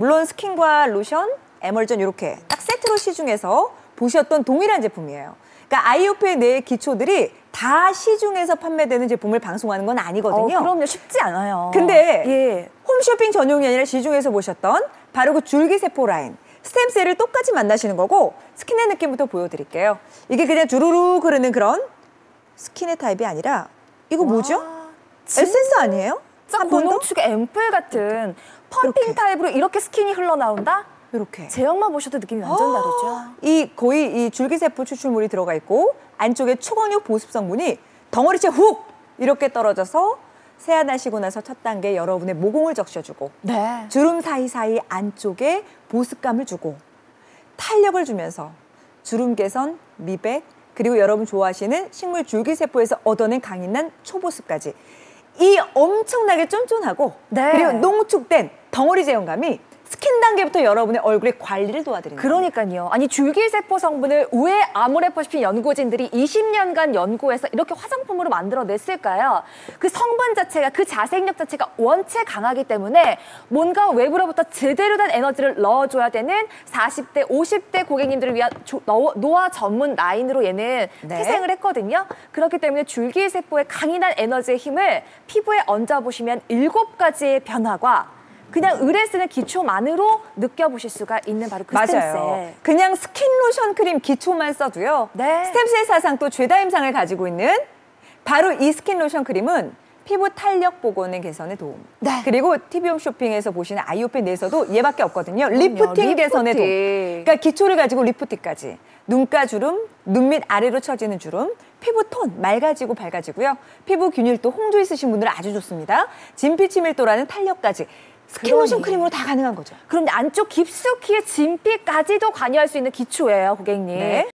물론 스킨과 로션, 에멀전 이렇게 딱 세트로 시중에서 보셨던 동일한 제품이에요. 그러니까 아이오페 내 기초들이 다 시중에서 판매되는 제품을 방송하는 건 어, 아니거든요. 그럼요. 쉽지 않아요. 근데 예. 홈쇼핑 전용이 아니라 시중에서 보셨던 바로 그 줄기세포 라인 스템셀을 똑같이 만나시는 거고 스킨의 느낌부터 보여드릴게요. 이게 그냥 주르륵 흐르는 그런 스킨의 타입이 아니라 이거 뭐죠? 와, 에센스 아니에요? 더? 고농축의 앰플 같은 펌핑 이렇게. 타입으로 이렇게 스킨이 흘러나온다? 이렇게. 제형만 보셔도 느낌이 완전 다르죠. 이 거의 이 줄기세포 추출물이 들어가 있고 안쪽에 초건육 보습 성분이 덩어리째 훅 이렇게 떨어져서 세안하시고 나서 첫 단계 여러분의 모공을 적셔주고 네. 주름 사이사이 안쪽에 보습감을 주고 탄력을 주면서 주름 개선, 미백, 그리고 여러분 좋아하시는 식물 줄기세포에서 얻어낸 강인한 초보습까지 이 엄청나게 쫀쫀하고 네. 그리고 농축된 덩어리 제형감이 단계부터 여러분의 얼굴의 관리를 도와드립니다. 그러니까요. 아니 줄기세포 성분을 왜 아모레퍼시픽 연구진들이 20년간 연구해서 이렇게 화장품으로 만들어냈을까요? 그 성분 자체가 그 자생력 자체가 원체 강하기 때문에 뭔가 외부로부터 제대로 된 에너지를 넣어줘야 되는 40대, 50대 고객님들을 위한 조- 노- 노화 전문 라인으로 얘는 네. 태생을 했거든요. 그렇기 때문에 줄기세포의 강인한 에너지의 힘을 피부에 얹어보시면 일곱 가지의 변화가 그냥 으레 쓰는 기초만으로 느껴보실 수가 있는 바로 그 맞아요. 스템셀. 그냥 스킨 로션 크림 기초만 써도요. 네. 스템셀 사상 또 죄다 임상을 가지고 있는 바로 이 스킨 로션 크림은 피부 탄력 복원의 개선에 도움. 네. 그리고 TV홈 쇼핑에서 보시는 아이오페 내에서도 얘밖에 없거든요. 리프팅. 개선에 도움. 그러니까 기초를 가지고 리프팅까지. 눈가 주름, 눈 밑 아래로 처지는 주름, 피부 톤 맑아지고 밝아지고요. 피부 균일도 홍조 있으신 분들은 아주 좋습니다. 진피 밀도라는 탄력까지 스킨 로션 그러니. 크림으로 다 가능한 거죠. 그럼 안쪽 깊숙이의 진피까지도 관여할 수 있는 기초예요, 고객님. 네.